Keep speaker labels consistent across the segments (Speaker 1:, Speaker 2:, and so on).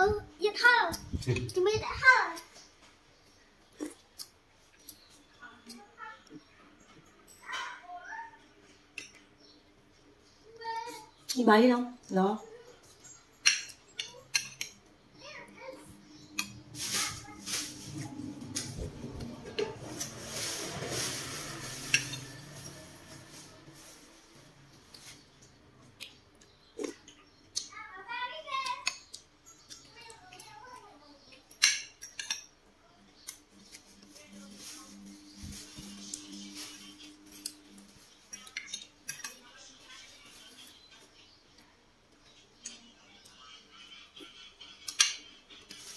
Speaker 1: Oh, you home. you made it home.
Speaker 2: Đi bấy không? Đó.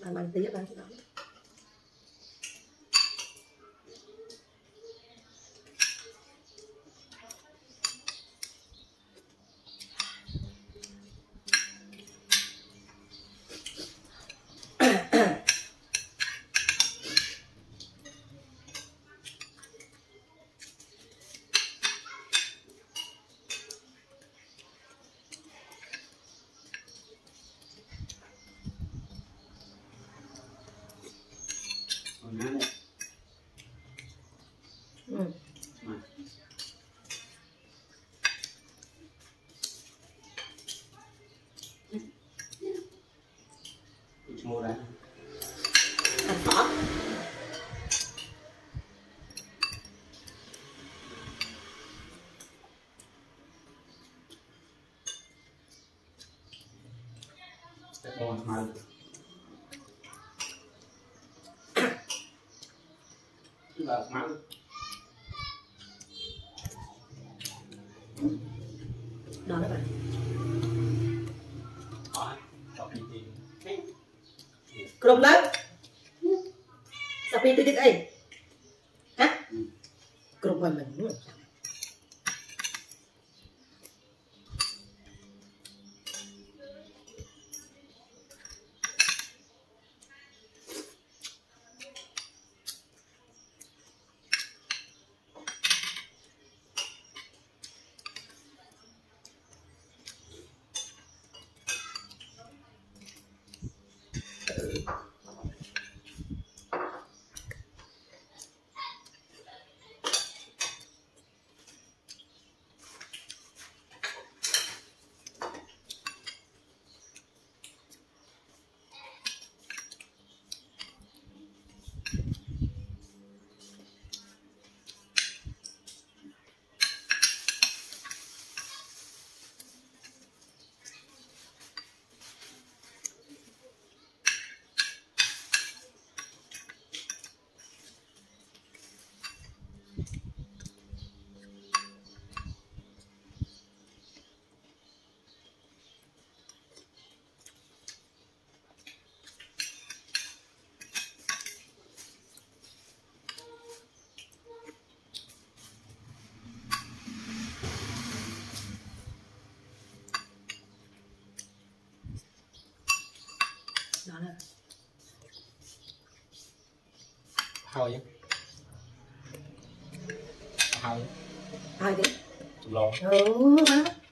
Speaker 2: 慢慢也慢慢地。
Speaker 3: តែបងខ្មៅគឺដល់ខ្មៅដល់ហើយ
Speaker 2: អត់ដ
Speaker 3: ល់ពីទី
Speaker 2: ក្រុមឡើងសាពីទីទៀតអីហ៎ក្រុមហើយមិនចាំ đó nè
Speaker 3: hơi chứ hơi
Speaker 2: hơi đi
Speaker 3: chụp lộn
Speaker 2: ừ